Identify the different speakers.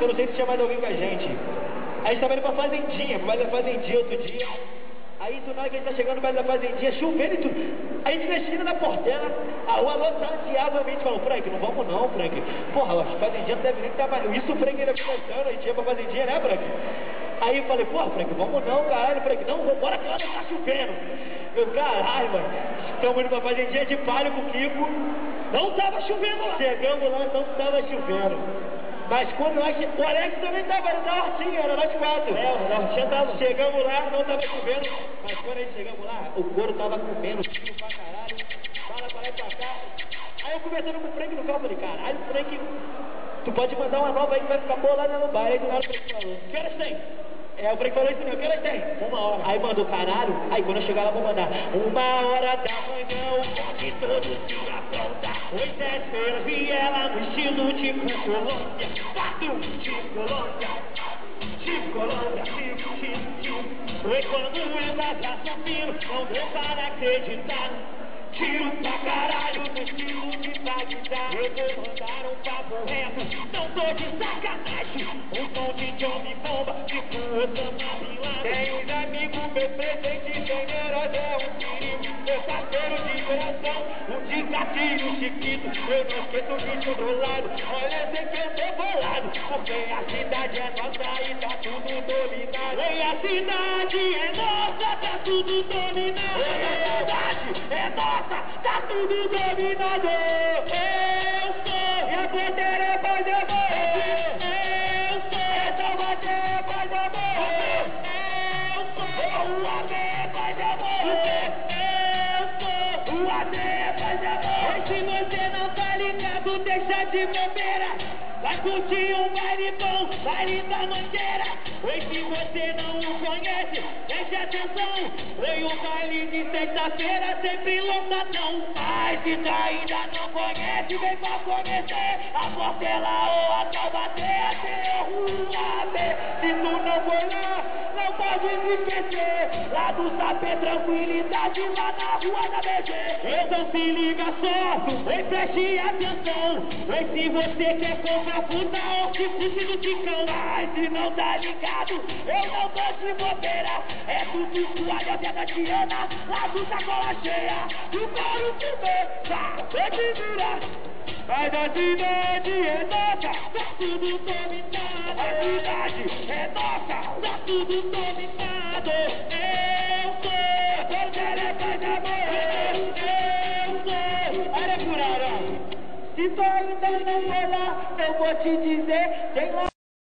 Speaker 1: Eu não sei se tinha mais alguém com a gente. A gente tava indo pra fazendinha, pro baile da fazendinha outro dia. Aí do nada que a gente tá chegando no baile da fazendinha, chovendo e tudo. A gente na portela, a rua lotadeavelmente falou, Frank, não vamos não, Frank. Porra, a fazendinha não deve nem estar mais. Isso o Frank ainda contando, a gente ia pra fazendinha, né, Frank? Aí eu falei, porra, Frank, vamos não, caralho. Frank, não, vambora que não tá chovendo. Meu caralho, mano. Estamos indo pra fazendinha de palho com o Kiko. Não tava chovendo lá. Chegamos lá, não tava chovendo. Mas quando nós. O Alex também estava, era da Hortinha, era nós quatro. É, o Hortinha tava. Chegamos lá, não estava chovendo. Mas quando a gente chegamos lá, o couro estava comendo pra caralho. Fala pra lá e pra cá. Aí eu conversando com o Frank no carro, falei, caralho, Frank, tu pode mandar uma nova aí que vai ficar boa lá no bar. Aí do nada o Frank falou, que horas tem? É, o Frank falou isso mesmo, que horas tem? Uma hora. Aí mandou, caralho. Aí quando eu chegar lá, vou mandar. Uma hora da manhã, o fome todo se apronta. Hoje é feira, vi ela no estilo tipo Colômbia. Quatro, tipo Colômbia. Tipo Colômbia, tipo, tipo, tipo. Foi quando ela já subindo, não deu para acreditar. Tiro pra caralho no estilo de Bagdá Eu vou mandar um papo reto, não tô de sacanagem Um Osama Bin Laden Tem uns amigos, meu presente generoso é um perigo. Parceiro de coração, um de gatilho chiquito. Eu não esqueço de todo lado, olha sei que eu tô bolado Porque a cidade é nossa e tá tudo dominado. Oi, a cidade é nossa, tá tudo dominado. Oi, a cidade é nossa tá tudo dominado. Se você não tá ligado, deixa de bobeira. Vai curtir um baile bom, baile da mangueira. Oi, se você não o conhece, preste atenção. Foi o baile de sexta-feira, sempre lotadão. Mas se ainda não conhece, vem pra conhecer. A Portela ou a Taubaté, até a rua B. Se tu não for lá, não pode esquecer. Lá do Sapê, tranquilidade, lá na rua da BG. Então se liga só, oi, preste atenção. Oi, se você quer comprar puta ou que fuge do ticão Mas se não tá ligado, eu não tô de bobeira É tudo suave até da Tiana Lá do sacola cheia, do couro começa Vou te virar mas a cidade é nossa, tá tudo dominado. A cidade é nossa, tá tudo dominado. Aracurara. Se tu ainda não foi lá, eu vou te dizer, tem lá